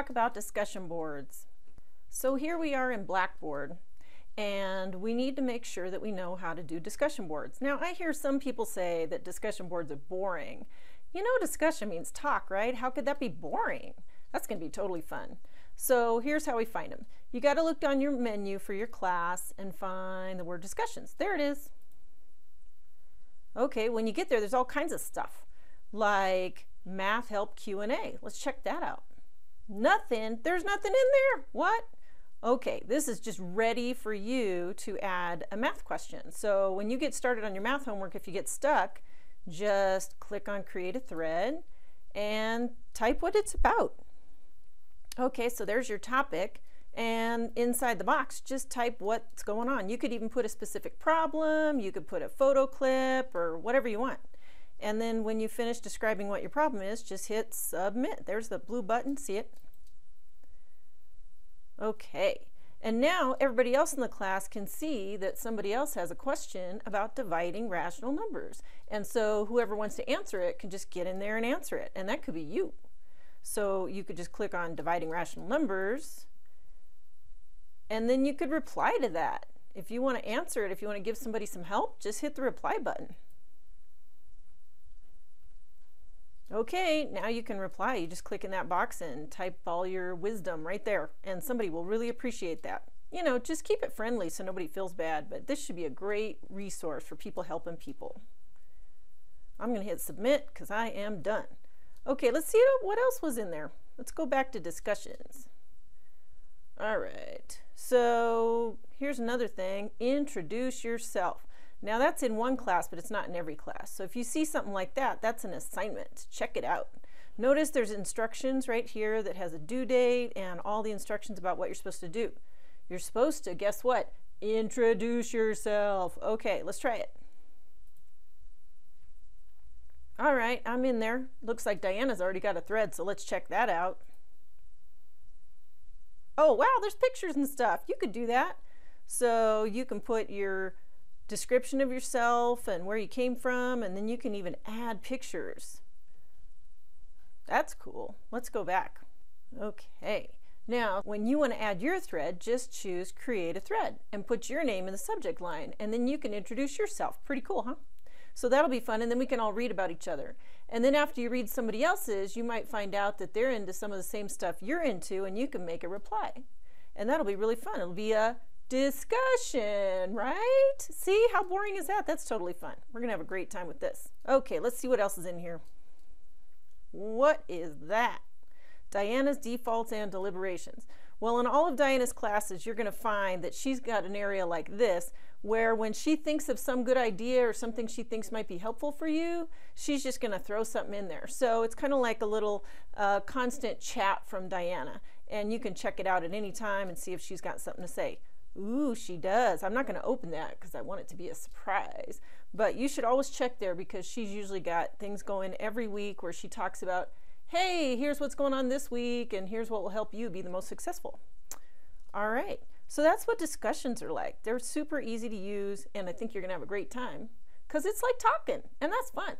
talk about discussion boards. So here we are in Blackboard and we need to make sure that we know how to do discussion boards. Now I hear some people say that discussion boards are boring. You know discussion means talk, right? How could that be boring? That's going to be totally fun. So here's how we find them. You got to look down your menu for your class and find the word discussions. There it is. Okay, when you get there, there's all kinds of stuff like math help Q&A. Let's check that out. Nothing. There's nothing in there. What? Okay, this is just ready for you to add a math question. So when you get started on your math homework, if you get stuck, just click on create a thread and type what it's about. Okay, so there's your topic and inside the box just type what's going on. You could even put a specific problem, you could put a photo clip or whatever you want. And then when you finish describing what your problem is, just hit submit. There's the blue button, see it? Okay, and now everybody else in the class can see that somebody else has a question about dividing rational numbers. And so whoever wants to answer it can just get in there and answer it. And that could be you. So you could just click on dividing rational numbers and then you could reply to that. If you want to answer it, if you want to give somebody some help, just hit the reply button. Okay, now you can reply. You just click in that box and type all your wisdom right there, and somebody will really appreciate that. You know, just keep it friendly so nobody feels bad, but this should be a great resource for people helping people. I'm going to hit submit because I am done. Okay, let's see what else was in there. Let's go back to discussions. All right, so here's another thing, introduce yourself. Now that's in one class, but it's not in every class. So if you see something like that, that's an assignment. Check it out. Notice there's instructions right here that has a due date and all the instructions about what you're supposed to do. You're supposed to, guess what? Introduce yourself. Okay, let's try it. All right, I'm in there. Looks like Diana's already got a thread, so let's check that out. Oh, wow, there's pictures and stuff. You could do that. So you can put your description of yourself and where you came from, and then you can even add pictures. That's cool. Let's go back. Okay. Now, when you want to add your thread, just choose create a thread and put your name in the subject line, and then you can introduce yourself. Pretty cool, huh? So that'll be fun, and then we can all read about each other. And then after you read somebody else's, you might find out that they're into some of the same stuff you're into, and you can make a reply. And that'll be really fun. It'll be a discussion, right? See, how boring is that? That's totally fun. We're going to have a great time with this. Okay, let's see what else is in here. What is that? Diana's defaults and deliberations. Well, in all of Diana's classes, you're going to find that she's got an area like this where when she thinks of some good idea or something she thinks might be helpful for you, she's just going to throw something in there. So it's kind of like a little uh, constant chat from Diana. And you can check it out at any time and see if she's got something to say. Ooh, she does. I'm not going to open that because I want it to be a surprise. But you should always check there because she's usually got things going every week where she talks about, hey, here's what's going on this week and here's what will help you be the most successful. All right. So that's what discussions are like. They're super easy to use, and I think you're going to have a great time because it's like talking, and that's fun.